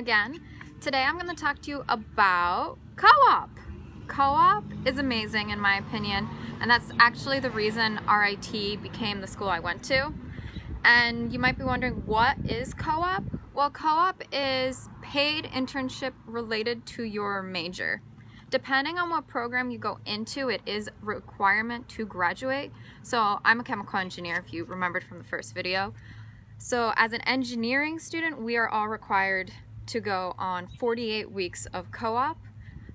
again. Today I'm going to talk to you about co-op. Co-op is amazing in my opinion and that's actually the reason RIT became the school I went to. And you might be wondering what is co-op? Well co-op is paid internship related to your major. Depending on what program you go into, it is requirement to graduate. So I'm a chemical engineer if you remembered from the first video. So as an engineering student, we are all required to go on 48 weeks of co-op.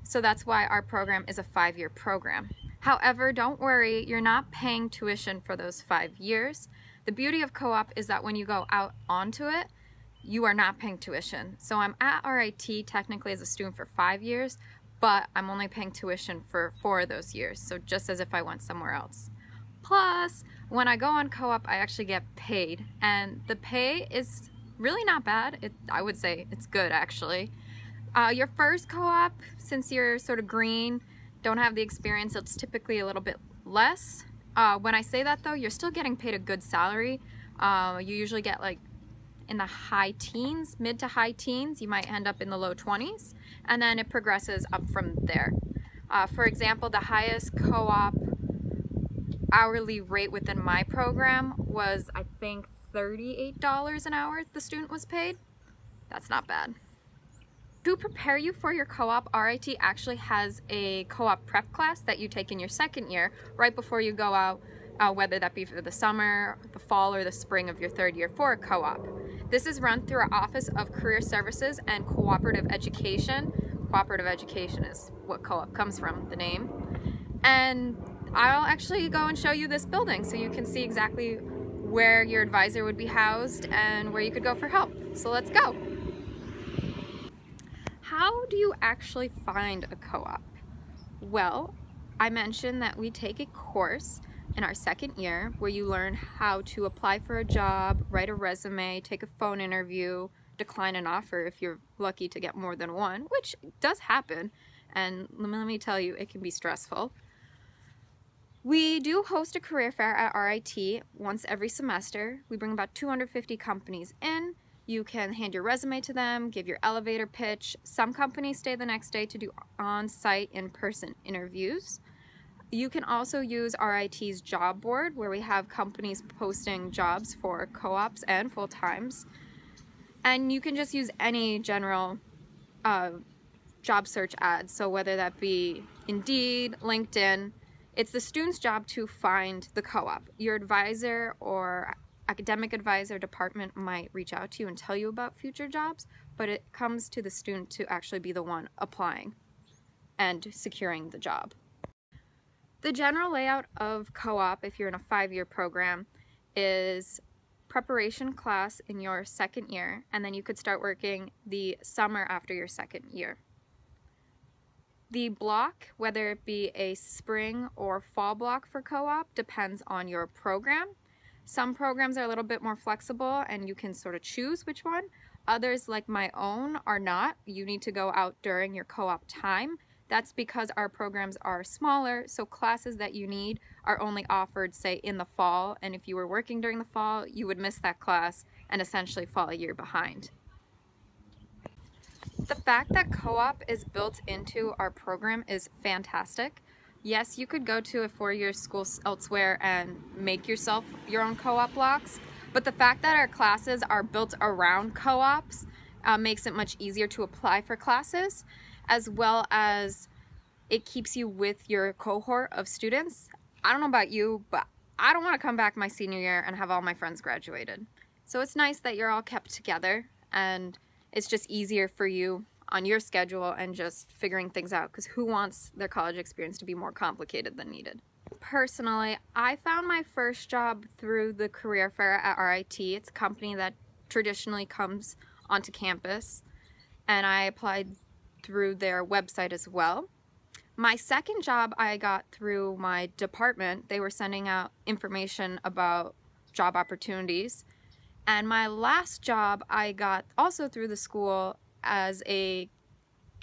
So that's why our program is a five-year program. However, don't worry, you're not paying tuition for those five years. The beauty of co-op is that when you go out onto it, you are not paying tuition. So I'm at RIT technically as a student for five years, but I'm only paying tuition for four of those years, so just as if I went somewhere else. Plus, when I go on co-op, I actually get paid, and the pay is really not bad. It, I would say it's good, actually. Uh, your first co-op, since you're sort of green, don't have the experience, it's typically a little bit less. Uh, when I say that though, you're still getting paid a good salary. Uh, you usually get like in the high teens, mid to high teens. You might end up in the low 20s and then it progresses up from there. Uh, for example, the highest co-op hourly rate within my program was, I think, $38 an hour the student was paid. That's not bad. To prepare you for your co-op, RIT actually has a co-op prep class that you take in your second year right before you go out, uh, whether that be for the summer, the fall, or the spring of your third year for a co-op. This is run through our Office of Career Services and Cooperative Education. Cooperative Education is what co-op comes from, the name. And I'll actually go and show you this building so you can see exactly where your advisor would be housed and where you could go for help. So let's go. How do you actually find a co-op? Well, I mentioned that we take a course in our second year where you learn how to apply for a job, write a resume, take a phone interview, decline an offer if you're lucky to get more than one, which does happen. And let me tell you, it can be stressful. We do host a career fair at RIT once every semester. We bring about 250 companies in. You can hand your resume to them, give your elevator pitch. Some companies stay the next day to do on-site in-person interviews. You can also use RIT's job board where we have companies posting jobs for co-ops and full-times. And you can just use any general uh, job search ads. So whether that be Indeed, LinkedIn, it's the student's job to find the co-op. Your advisor or academic advisor department might reach out to you and tell you about future jobs, but it comes to the student to actually be the one applying and securing the job. The general layout of co-op, if you're in a five-year program, is preparation class in your second year, and then you could start working the summer after your second year. The block, whether it be a spring or fall block for co-op, depends on your program. Some programs are a little bit more flexible and you can sort of choose which one. Others, like my own, are not. You need to go out during your co-op time that's because our programs are smaller, so classes that you need are only offered, say, in the fall, and if you were working during the fall, you would miss that class and essentially fall a year behind. The fact that co-op is built into our program is fantastic. Yes, you could go to a four-year school elsewhere and make yourself your own co-op blocks, but the fact that our classes are built around co-ops uh, makes it much easier to apply for classes as well as it keeps you with your cohort of students. I don't know about you, but I don't want to come back my senior year and have all my friends graduated. So it's nice that you're all kept together and it's just easier for you on your schedule and just figuring things out because who wants their college experience to be more complicated than needed? Personally, I found my first job through the career fair at RIT. It's a company that traditionally comes onto campus and I applied through their website as well. My second job I got through my department. They were sending out information about job opportunities. And my last job I got also through the school as a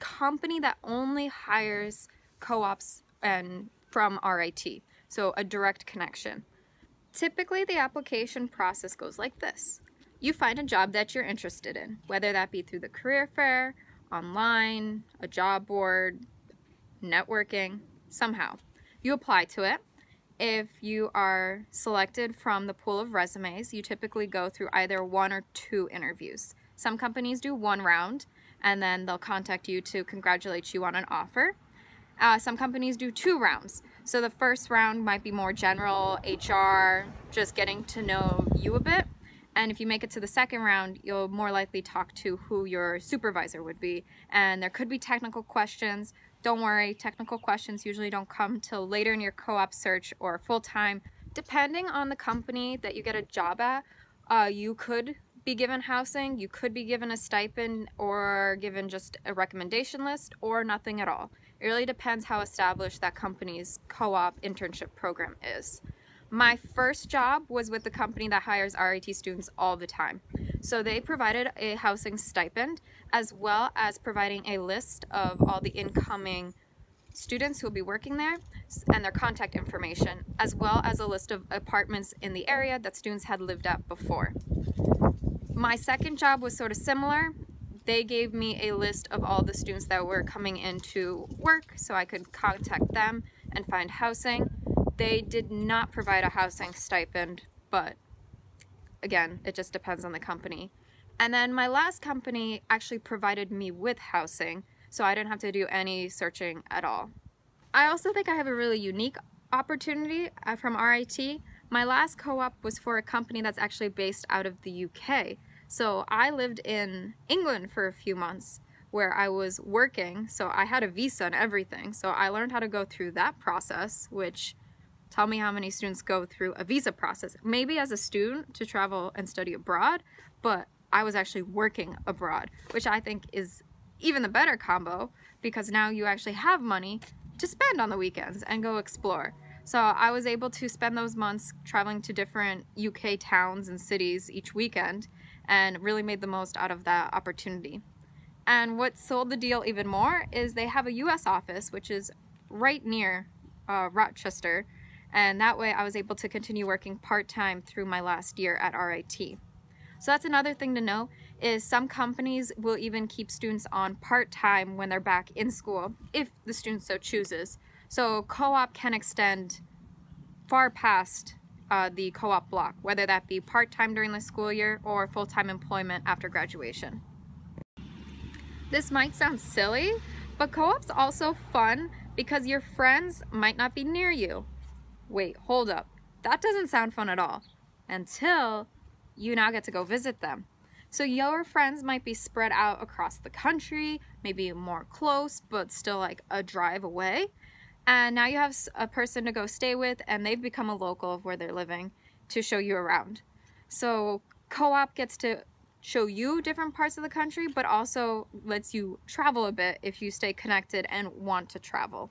company that only hires co-ops and from RIT, so a direct connection. Typically the application process goes like this. you find a job that you're interested in, whether that be through the career fair, online, a job board, networking, somehow. You apply to it. If you are selected from the pool of resumes, you typically go through either one or two interviews. Some companies do one round and then they'll contact you to congratulate you on an offer. Uh, some companies do two rounds. So the first round might be more general, HR, just getting to know you a bit. And if you make it to the second round, you'll more likely talk to who your supervisor would be. And there could be technical questions. Don't worry, technical questions usually don't come till later in your co-op search or full-time. Depending on the company that you get a job at, uh, you could be given housing, you could be given a stipend or given just a recommendation list or nothing at all. It really depends how established that company's co-op internship program is. My first job was with the company that hires RIT students all the time. So they provided a housing stipend as well as providing a list of all the incoming students who will be working there and their contact information, as well as a list of apartments in the area that students had lived at before. My second job was sort of similar. They gave me a list of all the students that were coming into work so I could contact them and find housing. They did not provide a housing stipend, but again, it just depends on the company. And then my last company actually provided me with housing, so I didn't have to do any searching at all. I also think I have a really unique opportunity uh, from RIT. My last co-op was for a company that's actually based out of the UK. So I lived in England for a few months where I was working, so I had a visa and everything. So I learned how to go through that process, which Tell me how many students go through a visa process. Maybe as a student to travel and study abroad, but I was actually working abroad, which I think is even the better combo because now you actually have money to spend on the weekends and go explore. So I was able to spend those months traveling to different UK towns and cities each weekend and really made the most out of that opportunity. And what sold the deal even more is they have a US office, which is right near uh, Rochester, and that way I was able to continue working part-time through my last year at RIT. So that's another thing to know is some companies will even keep students on part-time when they're back in school if the student so chooses. So co-op can extend far past uh, the co-op block, whether that be part-time during the school year or full-time employment after graduation. This might sound silly, but co-op's also fun because your friends might not be near you wait, hold up. That doesn't sound fun at all. Until you now get to go visit them. So your friends might be spread out across the country, maybe more close, but still like a drive away. And now you have a person to go stay with and they've become a local of where they're living to show you around. So co-op gets to show you different parts of the country, but also lets you travel a bit if you stay connected and want to travel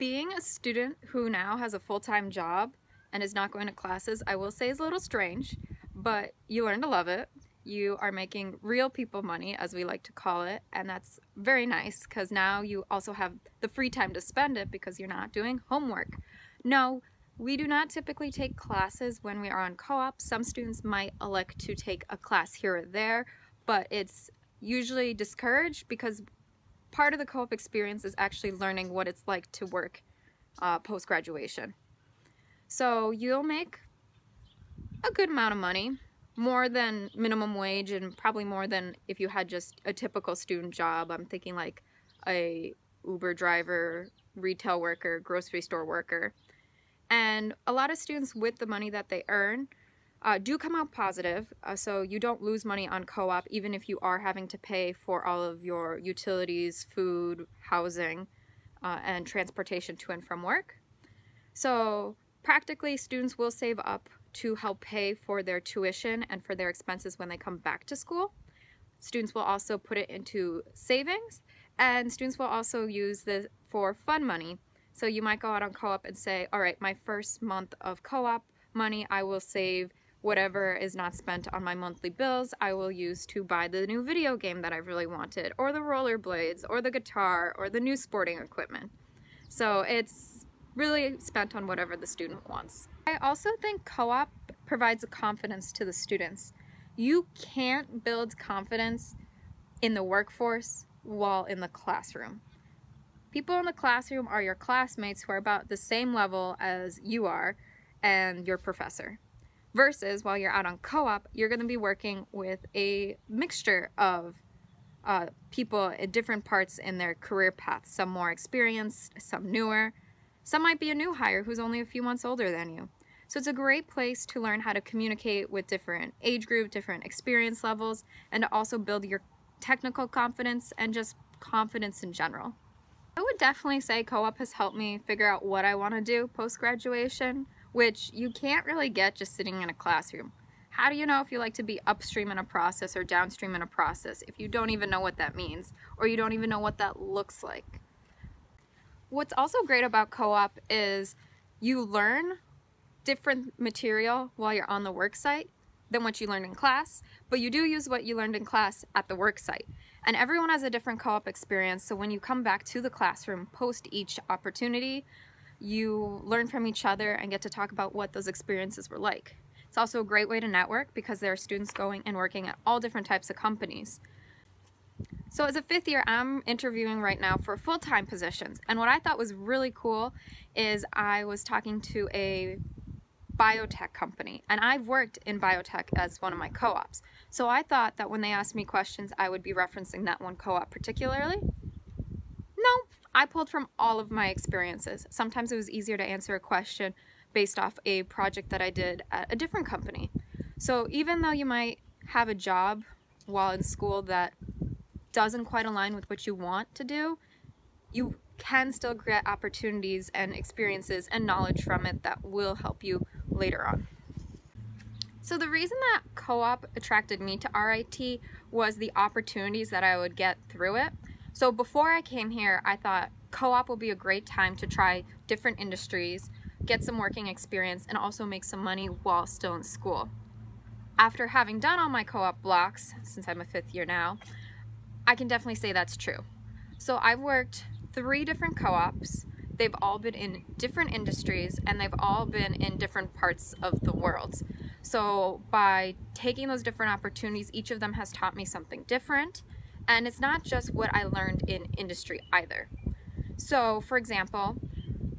being a student who now has a full-time job and is not going to classes, I will say is a little strange, but you learn to love it. You are making real people money, as we like to call it, and that's very nice because now you also have the free time to spend it because you're not doing homework. No, we do not typically take classes when we are on co-op. Some students might elect to take a class here or there, but it's usually discouraged because part of the co-op experience is actually learning what it's like to work uh, post-graduation. So you'll make a good amount of money, more than minimum wage and probably more than if you had just a typical student job. I'm thinking like a Uber driver, retail worker, grocery store worker. And a lot of students with the money that they earn uh, do come out positive, uh, so you don't lose money on co-op even if you are having to pay for all of your utilities, food, housing, uh, and transportation to and from work. So practically students will save up to help pay for their tuition and for their expenses when they come back to school. Students will also put it into savings and students will also use this for fun money. So you might go out on co-op and say, all right, my first month of co-op money I will save whatever is not spent on my monthly bills, I will use to buy the new video game that I really wanted, or the rollerblades, or the guitar, or the new sporting equipment. So it's really spent on whatever the student wants. I also think co-op provides a confidence to the students. You can't build confidence in the workforce while in the classroom. People in the classroom are your classmates who are about the same level as you are and your professor. Versus while you're out on co-op, you're going to be working with a mixture of uh, people at different parts in their career paths. Some more experienced, some newer. Some might be a new hire who's only a few months older than you. So it's a great place to learn how to communicate with different age group, different experience levels, and to also build your technical confidence and just confidence in general. I would definitely say co-op has helped me figure out what I want to do post-graduation, which you can't really get just sitting in a classroom. How do you know if you like to be upstream in a process or downstream in a process if you don't even know what that means or you don't even know what that looks like? What's also great about co-op is you learn different material while you're on the work site than what you learned in class, but you do use what you learned in class at the work site. And everyone has a different co-op experience, so when you come back to the classroom post each opportunity, you learn from each other and get to talk about what those experiences were like. It's also a great way to network because there are students going and working at all different types of companies. So as a fifth year, I'm interviewing right now for full-time positions. And what I thought was really cool is I was talking to a biotech company and I've worked in biotech as one of my co-ops. So I thought that when they asked me questions I would be referencing that one co-op particularly. I pulled from all of my experiences. Sometimes it was easier to answer a question based off a project that I did at a different company. So even though you might have a job while in school that doesn't quite align with what you want to do, you can still get opportunities and experiences and knowledge from it that will help you later on. So the reason that co-op attracted me to RIT was the opportunities that I would get through it. So before I came here, I thought co-op will be a great time to try different industries, get some working experience, and also make some money while still in school. After having done all my co-op blocks, since I'm a fifth year now, I can definitely say that's true. So I've worked three different co-ops They've all been in different industries and they've all been in different parts of the world. So by taking those different opportunities, each of them has taught me something different. And it's not just what I learned in industry either. So for example,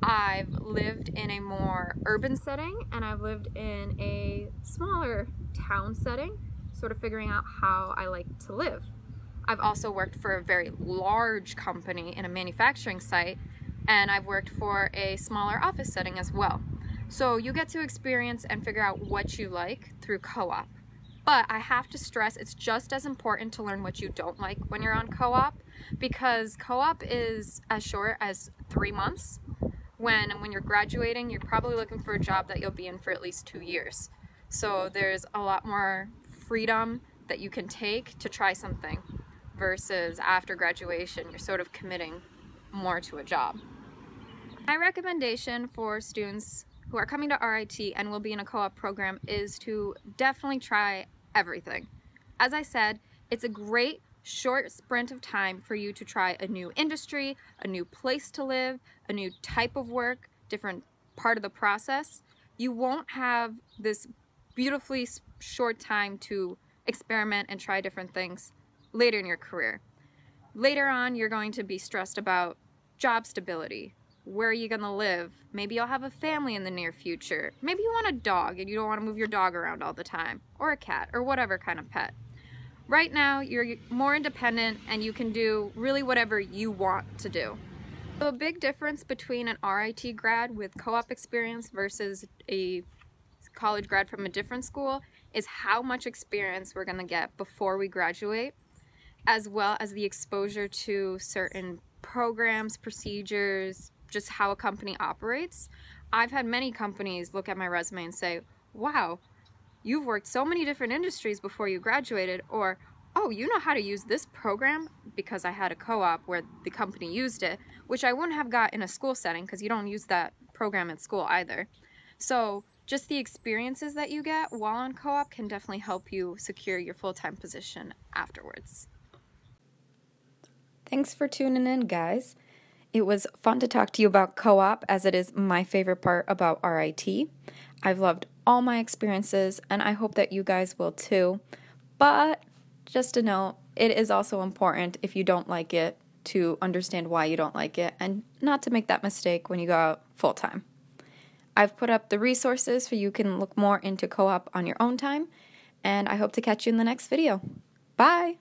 I've lived in a more urban setting and I've lived in a smaller town setting, sort of figuring out how I like to live. I've also worked for a very large company in a manufacturing site and I've worked for a smaller office setting as well. So you get to experience and figure out what you like through co-op. But I have to stress it's just as important to learn what you don't like when you're on co-op because co-op is as short as three months when when you're graduating you're probably looking for a job that you'll be in for at least two years. So there's a lot more freedom that you can take to try something versus after graduation you're sort of committing more to a job. My recommendation for students who are coming to RIT and will be in a co-op program is to definitely try everything. As I said, it's a great short sprint of time for you to try a new industry, a new place to live, a new type of work, different part of the process. You won't have this beautifully short time to experiment and try different things later in your career. Later on, you're going to be stressed about job stability, where are you going to live? Maybe you'll have a family in the near future. Maybe you want a dog and you don't want to move your dog around all the time, or a cat, or whatever kind of pet. Right now, you're more independent and you can do really whatever you want to do. So a big difference between an RIT grad with co-op experience versus a college grad from a different school is how much experience we're going to get before we graduate, as well as the exposure to certain programs, procedures, just how a company operates. I've had many companies look at my resume and say, wow, you've worked so many different industries before you graduated, or, oh, you know how to use this program because I had a co-op where the company used it, which I wouldn't have got in a school setting because you don't use that program at school either. So just the experiences that you get while on co-op can definitely help you secure your full-time position afterwards. Thanks for tuning in, guys. It was fun to talk to you about co op as it is my favorite part about RIT. I've loved all my experiences and I hope that you guys will too. But just a note, it is also important if you don't like it to understand why you don't like it and not to make that mistake when you go out full time. I've put up the resources so you can look more into co op on your own time, and I hope to catch you in the next video. Bye!